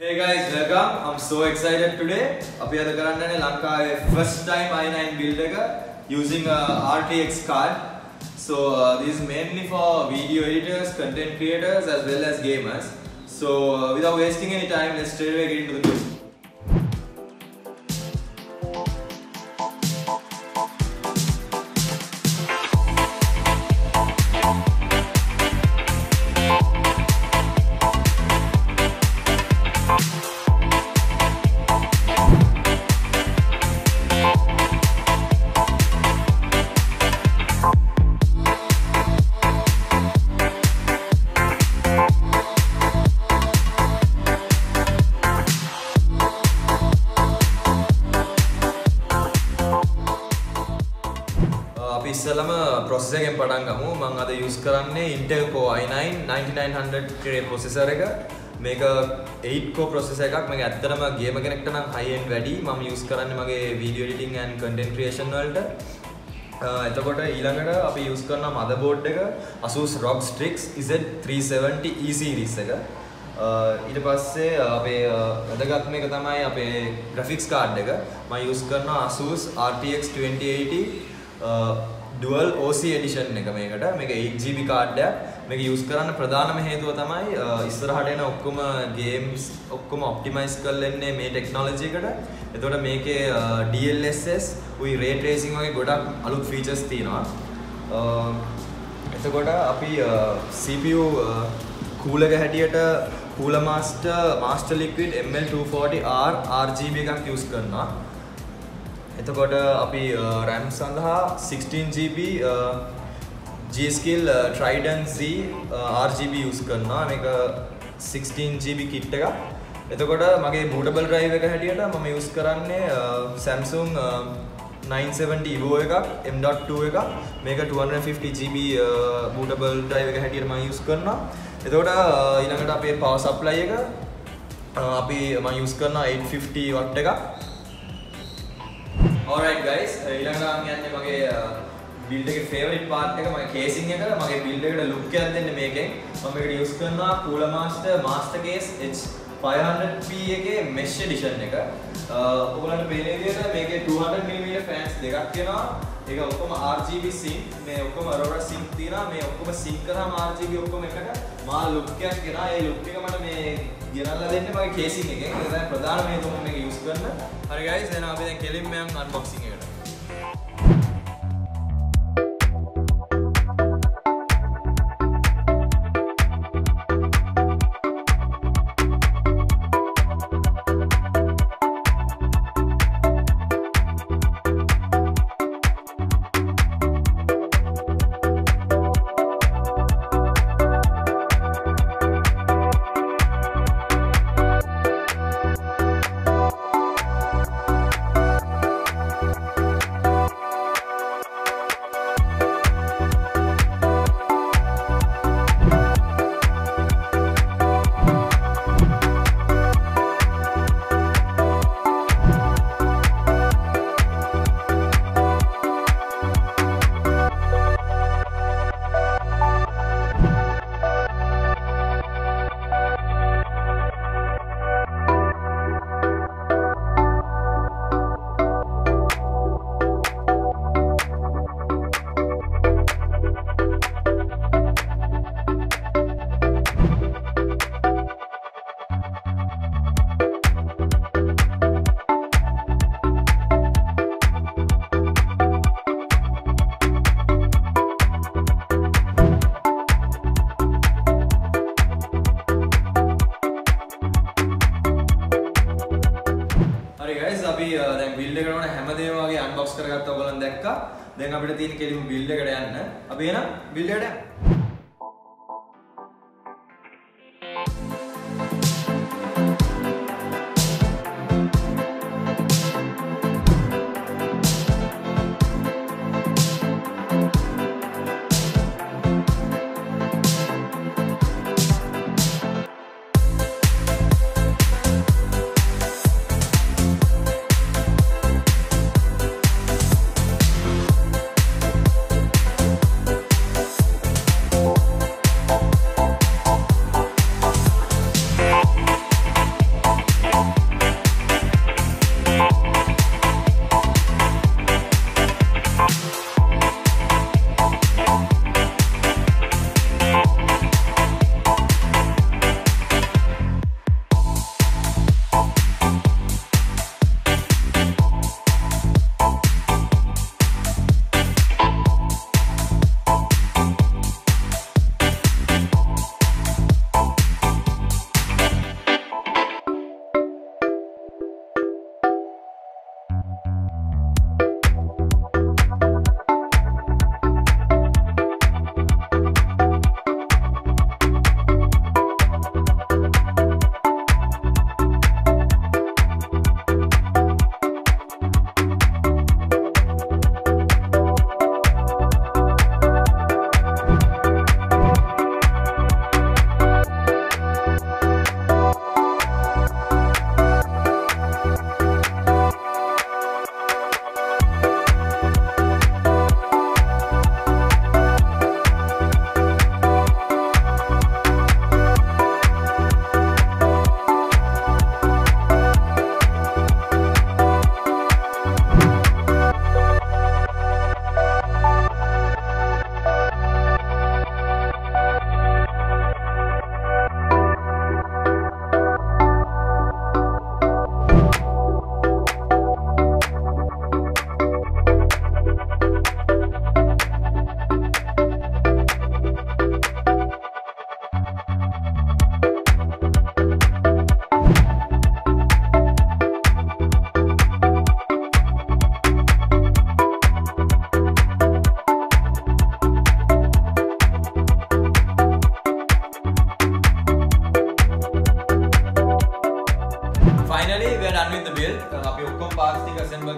Hey guys, welcome. I'm so excited today. අපි අද කරන්න යන්නේ ලංකාවේ first time i9 build එක using a RTX card. So uh, this is mainly for video editors, content creators as well as gamers. So uh, without wasting any time, let's straight away get into the video. අපි ඉස්සලම process එකෙන් පටන් ගමු. මං අද use කරන්නේ Intel Core i9 9900 ක්‍රේ processor එක. මේක 8 core processor එකක්. මේක ඇත්තටම ගේම කෙනෙක්ට නම් high end වැඩි. මම යුස් කරන්නේ මගේ video editing and content creation වලට. එතකොට ඊළඟට අපි යුස් කරන මදබෝඩ් එක Asus ROG Strix Z370 E series එක. ඊට පස්සේ අපේ වැදගත් මේක තමයි අපේ ග්‍රෆික්ස් කාඩ් එක. මම යුස් කරනවා Asus RTX 2080 dual OC edition එක මේකට. මේක 8GB කාඩ්ඩයක් මේක යුස් කරන්න ප්‍රධානම හේතුව තමයි ඉස්සරහට එන ඔක්කොම ගේම්ස් ඔක්කොම ඔප්ටිමයිස් කරලා එන්නේ මේ ටෙක්නොලොජි එකට. එතකොට මේකේ DLSS උයි ray tracing වගේ ගොඩක් අලුත් ෆීචර්ස් තියෙනවා. එතකොට අපි CPU කූල එක හැටියට cooler master master liquid ML240R RGB එකක් යුස් කරනවා. එතකොට අපි රැම් සඳහා 16GB G-Skill Trident Z RGB use කරනවා. මේක 16GB කිට් එක එතකොට මගේ bootable drive එක හැටියට මම යුස් කරන්නේ Samsung 970 Evo එකක් M.2 එකක්. මේක 250GB bootable drive එක හැටියට මම යුස් කරනවා. එතකොට ඊළඟට අපේ power supply එක අපි මම යුස් කරනවා 850 watt එකක්. Alright guys, uh, ඊළඟට මම යන්නේ මගේ uh, බිල්ඩ් එකේ ෆේවරිට් පාර්ට් එක. මගේ කේසින් එක මගේ බිල්ඩ් එකට ලුක් එකක් දෙන්න මේකෙන්. මම මේකට යූස් කරනවා Cooler Master Master Case H500P එකේ mesh edition එක. ඔයගොල්ලන්ට පේන විදිහට මේකේ 200mm fans දෙකක් එනවා. ඒක ඔක්කොම RGB sync මේ ඔක්කොම Aurora sync තියෙනවා. මේ ඔක්කොම sync කරාම RGB ඔක්කොම එකට මා ලුක් එකක් එනවා. ඒ ලුක් එක මට මේ ගෙනල්ලා දෙන්නේ මගේ කේසින් එකෙන්. ඒක තමයි ප්‍රධාන හේතුව මම මේක යූස් කරන්න. හරි guys එහෙනම් අපි දැන් කෙලින්ම යමු unboxing එකට. වගේ අන්බොක්ස් කරගත්ත ඔයගොල්ලන් දැක්කා. දැන් අපිට තියෙන කෙලිම බිල්ඩ් එකට යන්න. අපි එහෙනම් බිල්ඩ් එකට යමු.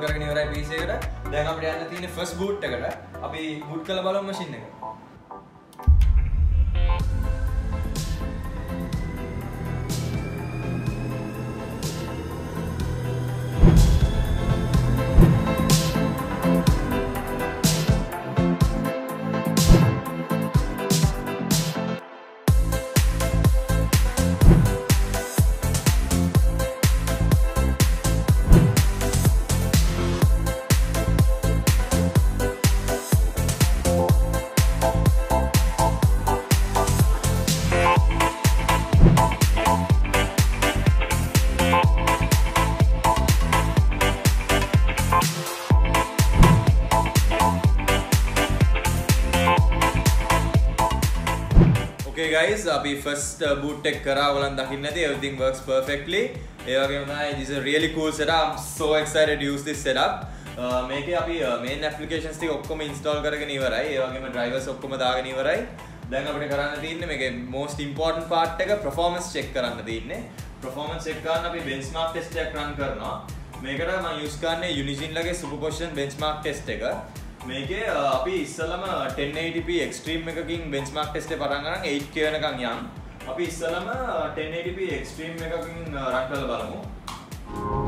කරගෙන ඉවරයි PC එකට. දැන් අපිට යන්න තියෙන්නේ first boot එකට. අපි boot කරලා බලමු machine එක. Okay guys, අපි first uh, boot එක කරා ඔයගලන් දකින්න ඇති everything works perfectly. ඒ වගේම තමයි this is a really cool setup. I'm so excited to use this setup. Uh, මේකේ අපි uh, main applications ටික ඔක්කොම install කරගෙන ඉවරයි. ඒ වගේම drivers ඔක්කොම දාගෙන ඉවරයි. දැන් අපිට කරන්න තියෙන්නේ මේකේ most important part එක performance check කරන්න තියෙන්නේ. performance check කරන්න අපි benchmark test එකක් run කරනවා. මේකට මම use කරන්නේ Unigine ලගේ superposition benchmark test එක. මේකේ අ, අපි ඉස්සලම 1080p එක්ස්ට්‍රීම් එකකින් බෙන්ච්මාර්ක් ටෙස්ට් එක පටන් ගන්න 8K වෙනකන් යන්. අපි ඉස්සලම 1080p එක්ස්ට්‍රීම් එකකින් රන් කරලා බලමු.